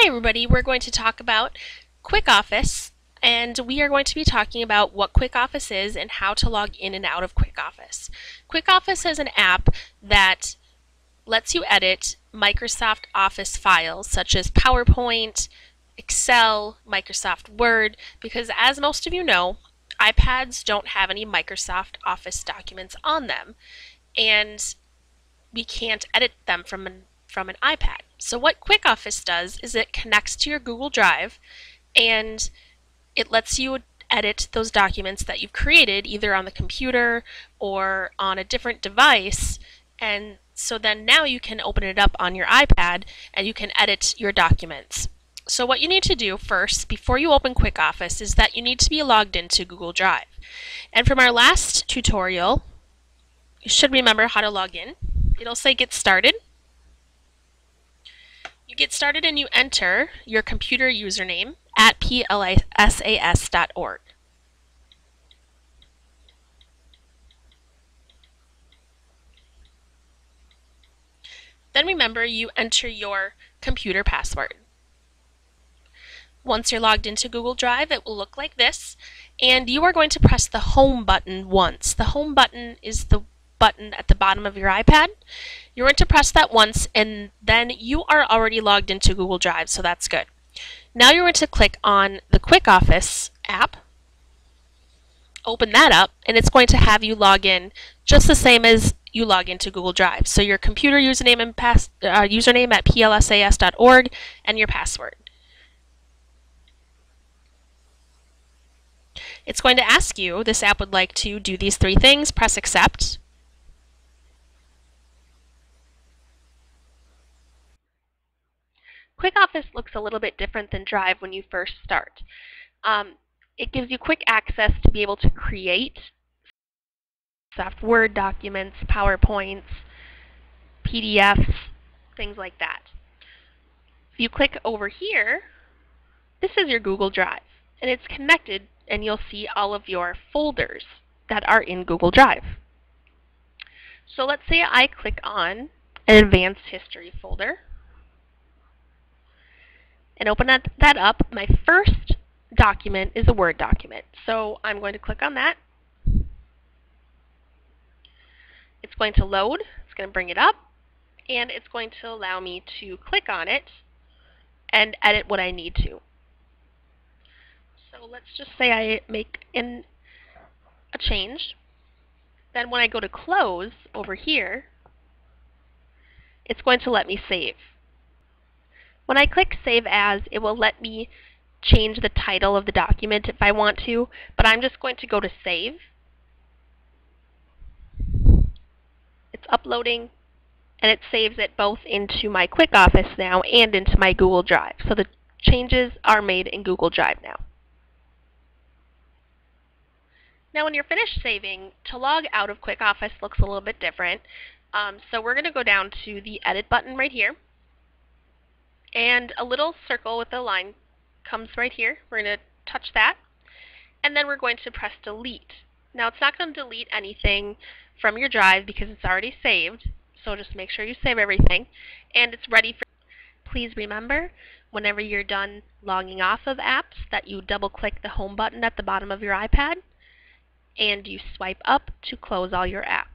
Hi everybody, we're going to talk about Quick Office and we are going to be talking about what Quick Office is and how to log in and out of Quick Office. Quick Office is an app that lets you edit Microsoft Office files such as PowerPoint, Excel, Microsoft Word, because as most of you know, iPads don't have any Microsoft Office documents on them and we can't edit them from an, from an iPad. So what QuickOffice does is it connects to your Google Drive and it lets you edit those documents that you've created either on the computer or on a different device and so then now you can open it up on your iPad and you can edit your documents. So what you need to do first before you open QuickOffice is that you need to be logged into Google Drive. And from our last tutorial, you should remember how to log in. It'll say get started get started and you enter your computer username at plsas.org. Then remember you enter your computer password. Once you're logged into Google Drive, it will look like this, and you are going to press the Home button once. The Home button is the button at the bottom of your iPad. You're going to press that once and then you are already logged into Google Drive, so that's good. Now you're going to click on the Quick Office app, open that up, and it's going to have you log in just the same as you log into Google Drive. So your computer username and pass, uh, username at plsas.org and your password. It's going to ask you, this app would like to do these three things, press accept, Quick Office looks a little bit different than Drive when you first start. Um, it gives you quick access to be able to create soft Word documents, PowerPoints, PDFs, things like that. If you click over here, this is your Google Drive, and it's connected, and you'll see all of your folders that are in Google Drive. So let's say I click on an Advanced History folder and open that, that up, my first document is a Word document. So I'm going to click on that. It's going to load, it's going to bring it up, and it's going to allow me to click on it and edit what I need to. So let's just say I make in a change. Then when I go to close over here, it's going to let me save. When I click Save As, it will let me change the title of the document if I want to, but I'm just going to go to Save. It's uploading, and it saves it both into my Quick Office now and into my Google Drive. So the changes are made in Google Drive now. Now when you're finished saving, to log out of Quick Office looks a little bit different. Um, so we're going to go down to the Edit button right here. And a little circle with a line comes right here. We're going to touch that. And then we're going to press delete. Now it's not going to delete anything from your drive because it's already saved. So just make sure you save everything. And it's ready for Please remember, whenever you're done logging off of apps, that you double click the home button at the bottom of your iPad and you swipe up to close all your apps.